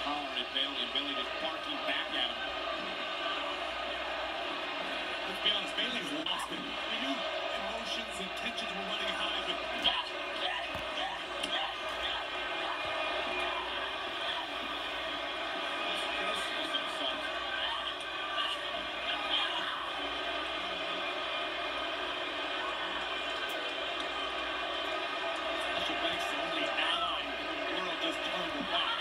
At Bayley, and Bayley just barking back at him. Let's be honest, Bayley's lost it. We knew emotions and tensions were running high, but Sasha Banks, the only ally in the world, just turned her back.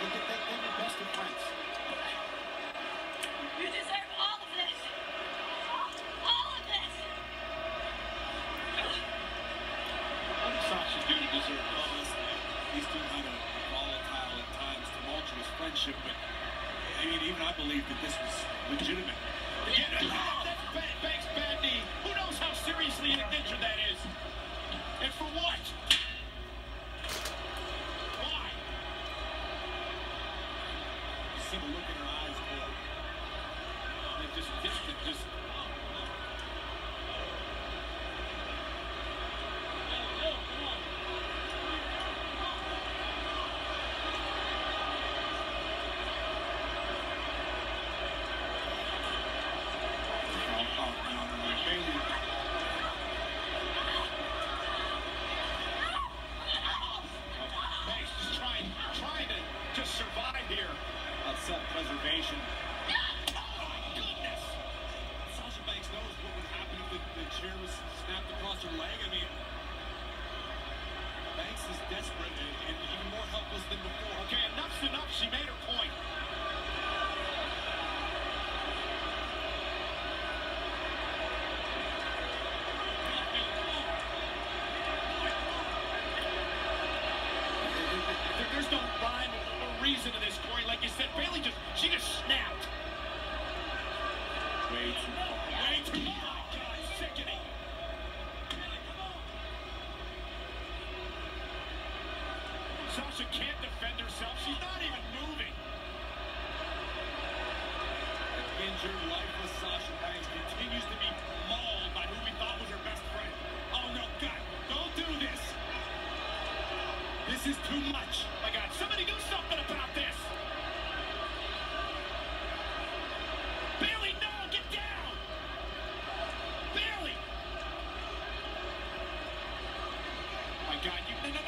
Look at that, they're the best of friends. You deserve all of this. All of this. What did Sasha do to deserve this? Oh, listen, these two had a volatile at times, tumultuous friendship, but I mean, even I believe that this was legitimate. Yeah, that's Ba- Banks' bad knee. Who knows how seriously an injured that is? And for what? Why? You see the look in her eyes, Cole. They're oh, just just. Snapped across her leg. I mean, Banks is desperate and, and even more helpless than before. Okay, enough's enough. She made her point. There- There's no rhyme or reason to this, Corey. Like you said, Bayley just, she just snapped. Sasha can't defend herself. She's not even moving. The Injured, lifeless Sasha Banks continues to be mauled by who we thought was her best friend. Oh, no, God, don't do this. This is too much. My God, somebody do something about this. Bayley, no, get down. Bayley. My God, you... No, no.